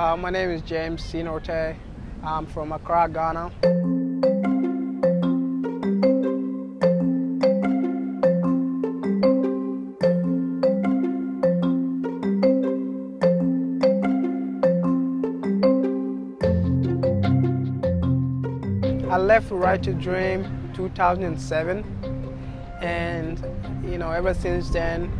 Uh, my name is James C Nortey. I'm from Accra, Ghana. I left Right to Dream 2007 and you know ever since then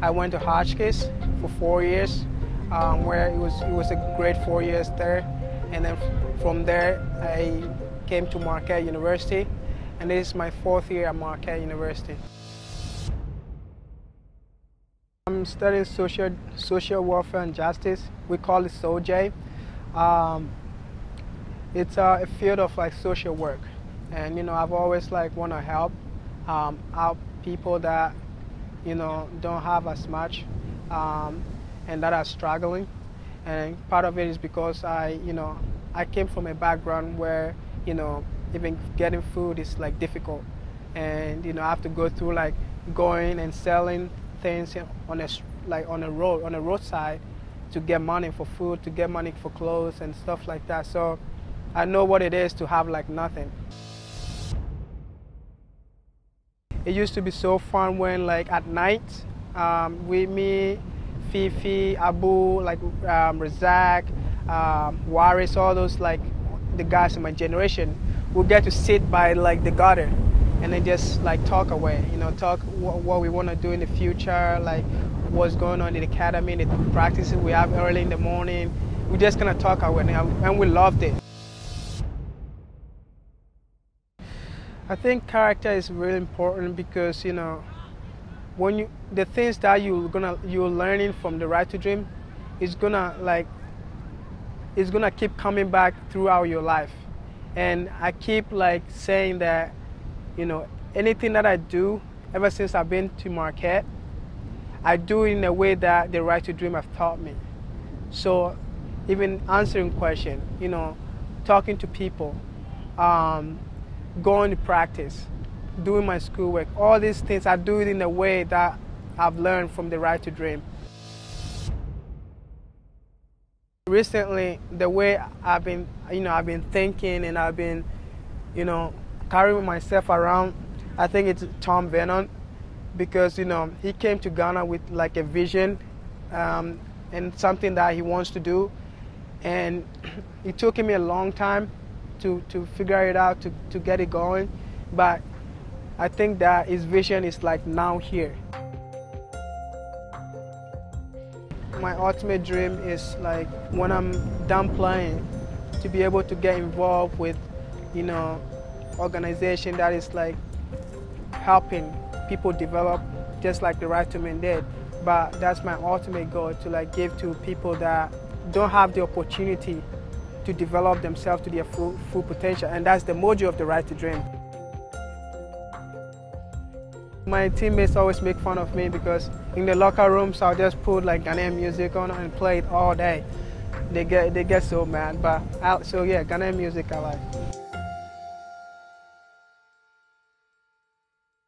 I went to Hotchkiss for four years um, where it was it was a great four years there and then from there I came to Marquette University and this is my fourth year at Marquette University. I'm studying social social welfare and justice. We call it SOJ. Um, it's a field of like social work and you know i've always like want to help um, out people that you know don't have as much um, and that are struggling. And part of it is because i you know i came from a background where you know even getting food is like difficult. And you know i have to go through like going and selling things on a like on a road on a roadside to get money for food to get money for clothes and stuff like that. So I know what it is to have like nothing. It used to be so fun when like at night, um, with me, Fifi, Abu, like um, Razak, um, Waris, all those like the guys in my generation, we get to sit by like the gutter and then just like talk away, you know, talk what, what we want to do in the future, like what's going on in the academy, the practices we have early in the morning. We just kind of talk away and we loved it. I think character is really important because you know when you the things that you're gonna you're learning from the right to dream is gonna like it's gonna keep coming back throughout your life. And I keep like saying that you know anything that I do ever since I've been to Marquette I do in a way that the right to dream have taught me. So even answering question you know talking to people um, going to practice, doing my schoolwork, all these things, I do it in a way that I've learned from the right to dream. Recently, the way I've been, you know, I've been thinking and I've been, you know, carrying myself around, I think it's Tom Vernon because, you know, he came to Ghana with like a vision um, and something that he wants to do. And it took me a long time to, to figure it out, to, to get it going. But I think that his vision is like now here. My ultimate dream is like when I'm done playing, to be able to get involved with, you know, organization that is like helping people develop just like the right to men did. But that's my ultimate goal to like give to people that don't have the opportunity to develop themselves to their full, full potential. And that's the mojo of the right to dream. My teammates always make fun of me because in the locker rooms I'll just put like Ghanaian music on and play it all day. They get they get so mad, but I, so yeah, Ghanaian music I like.